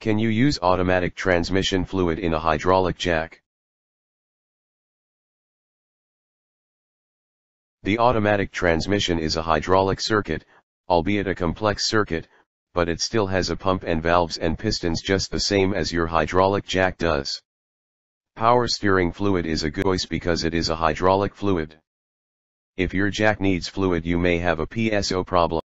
Can you use automatic transmission fluid in a hydraulic jack? The automatic transmission is a hydraulic circuit, albeit a complex circuit, but it still has a pump and valves and pistons just the same as your hydraulic jack does. Power steering fluid is a good choice because it is a hydraulic fluid. If your jack needs fluid you may have a PSO problem.